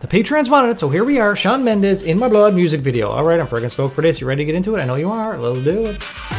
The patrons wanted it, so here we are. Shawn Mendes in my blood music video. All right, I'm freaking stoked for this. You ready to get into it? I know you are. Let's do it.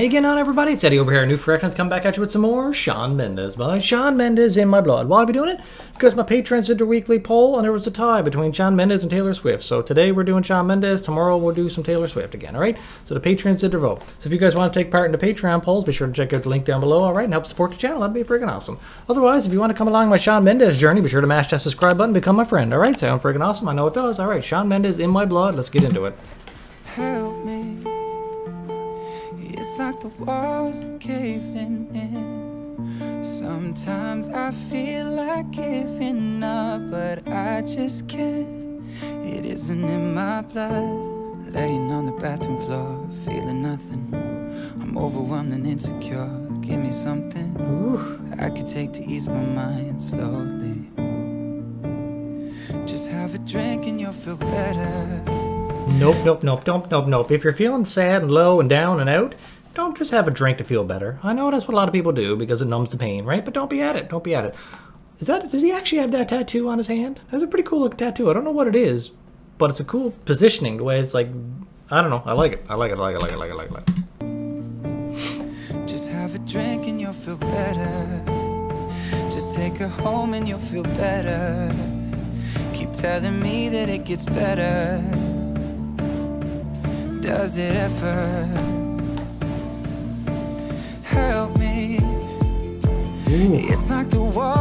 Hey again on everybody, it's Eddie over here, Newfie Reactions, come back at you with some more Shawn Mendes by Shawn Mendes in my blood. Why are we doing it? Because my patrons did a weekly poll and there was a tie between Shawn Mendes and Taylor Swift. So today we're doing Shawn Mendes, tomorrow we'll do some Taylor Swift again, alright? So the patrons did their vote. So if you guys want to take part in the Patreon polls, be sure to check out the link down below, alright, and help support the channel, that'd be freaking awesome. Otherwise, if you want to come along my Shawn Mendes journey, be sure to mash that subscribe button, become my friend, alright? Sound freaking awesome, I know it does. Alright, Shawn Mendes in my blood, let's get into it. help me. It's like the walls are caving in. Sometimes I feel like giving up, but I just can't. It isn't in my blood. Laying on the bathroom floor, feeling nothing. I'm overwhelmed and insecure. Give me something I could take to ease my mind slowly. Just have a drink and you'll feel better. Nope, nope, nope, nope, nope, nope. If you're feeling sad and low and down and out, don't just have a drink to feel better. I know that's what a lot of people do because it numbs the pain, right? But don't be at it. Don't be at it. Is that does he actually have that tattoo on his hand? That's a pretty cool looking tattoo. I don't know what it is, but it's a cool positioning. The way it's like, I don't know. I like it. I like it. I like it. I like it. I like it. I like it. Just have a drink and you'll feel better. Just take her home and you'll feel better. Keep telling me that it gets better. Does it ever? Help me. It's like the walls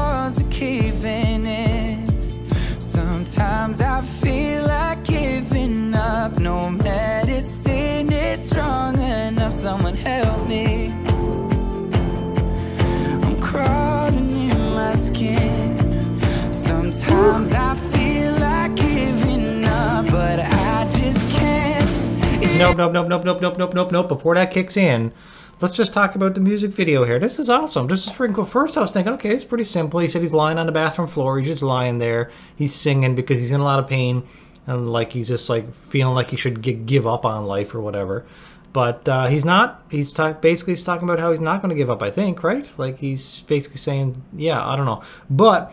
Nope, nope, nope, nope, nope, nope, nope, nope, nope. Before that kicks in, let's just talk about the music video here. This is awesome. This is freaking cool. First, I was thinking, okay, it's pretty simple. He said he's lying on the bathroom floor. He's just lying there. He's singing because he's in a lot of pain and like he's just like feeling like he should gi- give up on life or whatever. But uh, he's not. He's talk, basically he's talking about how he's not going to give up. I think, right? Like he's basically saying, yeah, I don't know, but.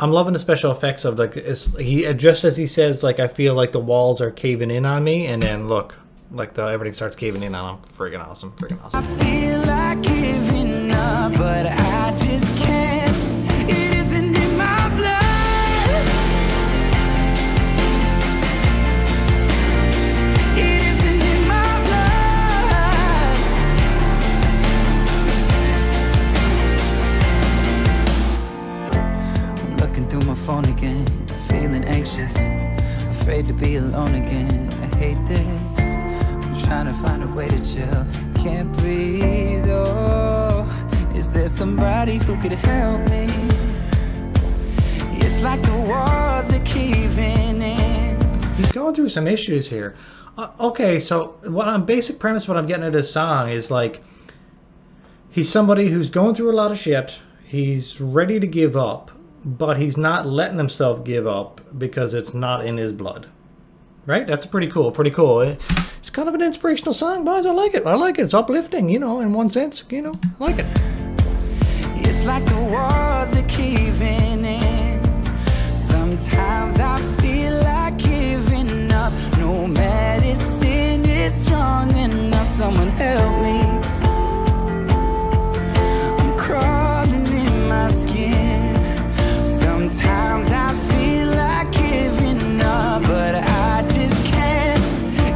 I'm loving the special effects of like he just as he says like I feel like the walls are caving in on me and then look like the everything starts caving in on him. Freaking awesome, freaking awesome. Somebody who could help me? It's like the walls are caving in. He's going through some issues here. Uh, okay, so what I'm basic premise, what I'm getting at this song is like he's somebody who's going through a lot of shit. He's ready to give up, but he's not letting himself give up because it's not in his blood. Right? That's pretty cool. Pretty cool. It's kind of an inspirational song, guys. I like it. I like it. It's uplifting, you know, in one sense. You know, I like it. Like the walls are caving in. Sometimes I feel like giving up. No medicine is strong enough. Someone help me. I'm crawling in my skin. Sometimes I feel like giving up, but I just can't.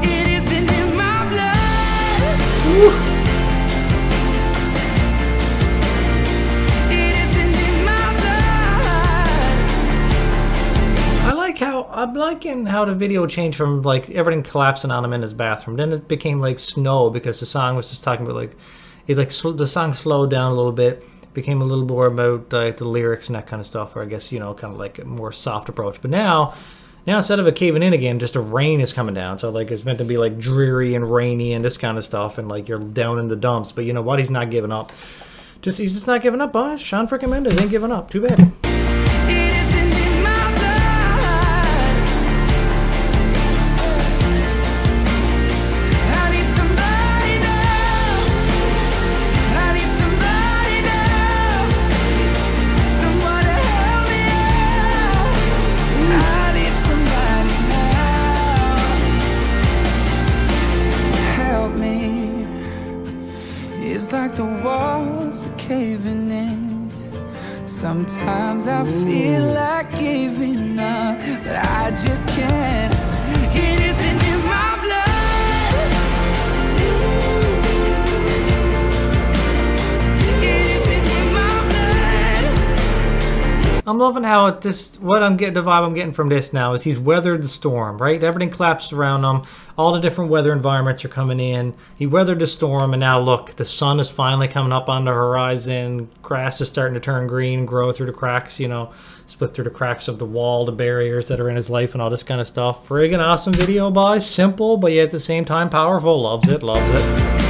It isn't in my blood. It I'm how the video changed from like everything collapsing on him in his bathroom. Then it became like snow because the song was just talking about like it like sl- the song slowed down a little bit, became a little more about like the lyrics and that kind of stuff. Or I guess you know kind of like a more soft approach. But now. Now instead of it caving in again, just a rain is coming down. So like it's meant to be like dreary and rainy and this kind of stuff, and like you're down in the dumps. But you know what? He's not giving up. Just he's just not giving up, boys. Shawn freaking Mendes ain't giving up. Too bad. like the walls are caving in. Sometimes I feel like giving up, but I just can't. I'm loving how this what I'm getting the vibe I'm getting from this now is he's weathered the storm, right? Everything collapsed around him. All the different weather environments are coming in. He weathered the storm and now look, the sun is finally coming up on the horizon. Grass is starting to turn green, grow through the cracks, you know, split through the cracks of the wall, the barriers that are in his life and all this kind of stuff. Friggin' awesome video, boys. Simple, but yet at the same time powerful. Loves it, loves it.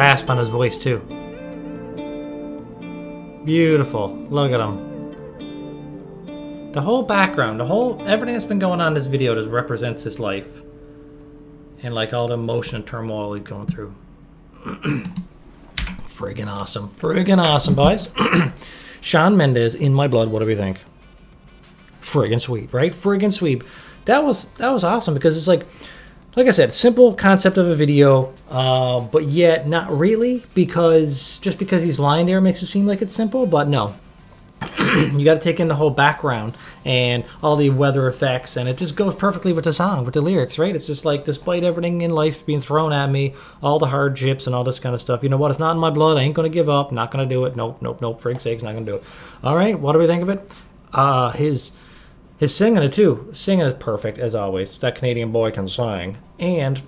Rasp on his voice too. Beautiful. Look at him. The whole background, the whole everything that's been going on in this video just represents his life. And like all the emotion and turmoil he's going through. Friggin' awesome. Friggin' awesome, boys. Shawn Mendes in my blood, what do we think? Friggin' sweet, right? Friggin' sweet. That was that was awesome because it's like like I said, simple concept of a video, uh, but yet not really because just because he's lying there makes it seem like it's simple, but no. you got to take in the whole background and all the weather effects, and it just goes perfectly with the song, with the lyrics, right? It's just like, despite everything in life being thrown at me, all the hardships and all this kind of stuff, you know what? It's not in my blood. I ain't going to give up. Not going to do it. Nope, nope, nope. For sakes, not going to do it. All right, what do we think of it? Uh, his his singing it too. Singing is perfect as always. That Canadian boy can sing, and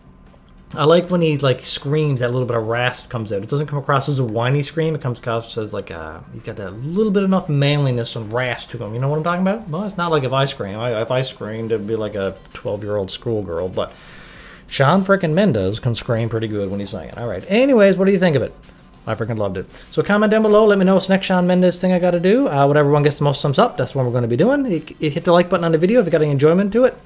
I like when he like screams. That little bit of rasp comes out. It doesn't come across as a whiny scream. It comes across as like a, he's got that little bit enough manliness and rasp to him. You know what I'm talking about? Well, it's not like if I scream. I, if I screamed, it'd be like a 12 year old schoolgirl. But Shawn frickin' Mendes can scream pretty good when he's singing. All right. Anyways, what do you think of it? I freaking loved it. So comment down below. Let me know what's next Shawn Mendes thing I got to do. Uh, whatever one gets the most thumbs up, that's what we're going to be doing. You, you hit the like button on the video if you got any enjoyment to it.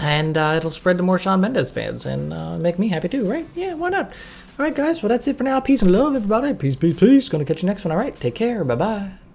And uh, it'll spread to more Shawn Mendes fans and uh, make me happy too, right? Yeah, why not? All right, guys. Well, that's it for now. Peace and love, everybody. Peace, peace, peace. Gonna catch you next one. All right. Take care. Bye bye.